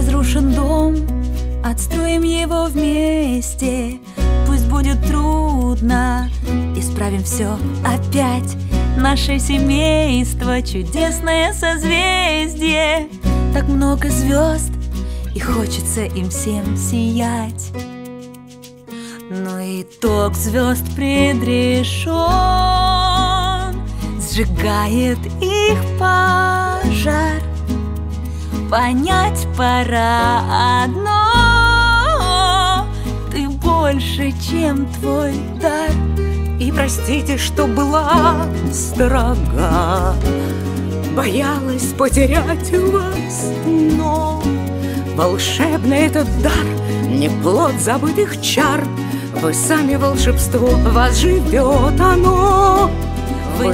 Разрушен дом, отстроим его вместе. Пусть будет трудно, исправим все опять. Наше семейство, чудесное созвездие. Так много звезд, и хочется им всем сиять. Но итог звезд предрешен Сжигает их пожар Понять пора одно. Ты больше, чем твой дар. И простите, что была строга. Боялась потерять вас, но Волшебный этот дар, не плод забытых чар. Вы сами волшебство, вас живет оно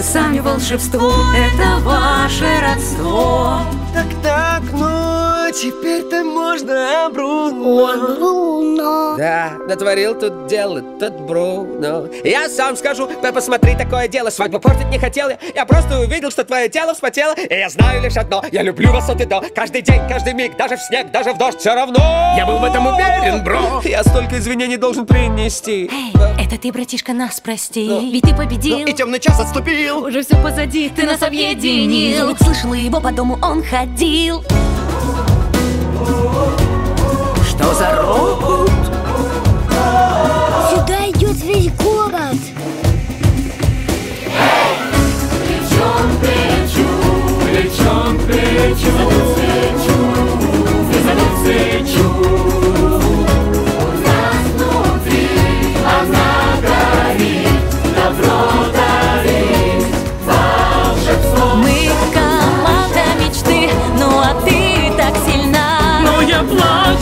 сами волшебство, это ваше родство Так-так, ну, теперь-то можно, Бруно. Бруно. Да, натворил тут дело тот Бруно. Я сам скажу, да посмотри, такое дело. Свадьбу портить не хотел я. Я просто увидел, что твое тело вспотело. И я знаю лишь одно. Я люблю вас от и до. Каждый день, каждый миг, даже в снег, даже в дождь. Все равно. Я был в этом уверен, бро. Я столько извинений должен принести. Эй, это ты, братишка, нас прости Ведь ты победил И темный час отступил. Уже все позади, ты нас объединил ведь слышала его, по дому он ходил Что за ропот?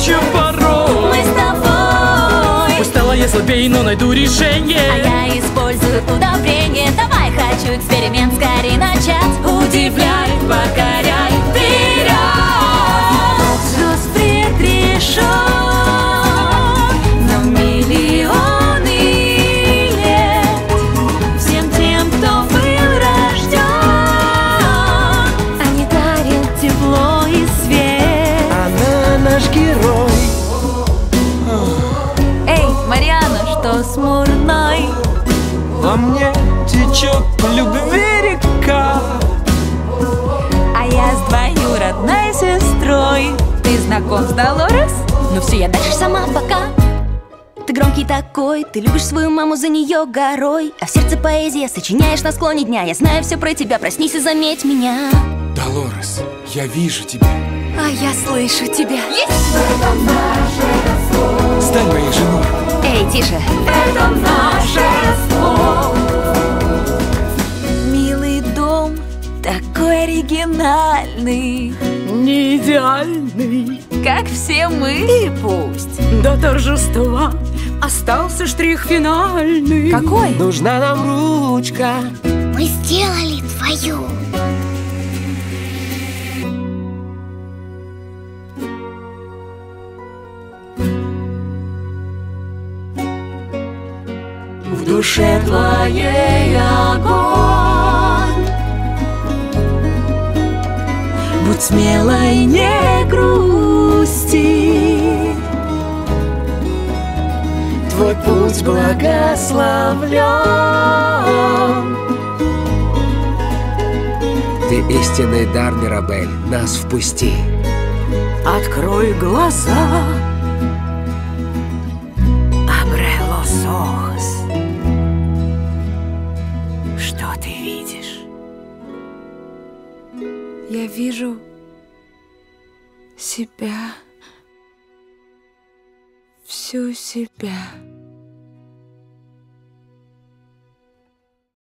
Плачу порой. Мы с тобой. Устала я слабее, но найду А решение. я использую удобрение. Давай, хочу эксперимент скорее начать. Удивляй, покоряй, Мне течет любви река. А я с двоюродной сестрой Ты знаком с Долорес? Ну все, я дальше сама пока Ты громкий такой, ты любишь свою маму за нее горой А в сердце поэзия, сочиняешь на склоне дня Я знаю все про тебя, проснись и заметь меня Долорес, я вижу тебя. А я слышу тебя Стань моей женой. Эй, тише Это наше родство. Такой оригинальный Не идеальный. Как все мы И пусть до торжества остался штрих финальный. Какой? Нужна нам ручка. Мы сделали твою. В душе твоей огонь смелой, не грусти Твой путь благословлен Ты истинный дар, Мирабель. Нас впусти. Открой глаза Абре лос ojos. Что ты видишь? Я вижу себя, всю себя.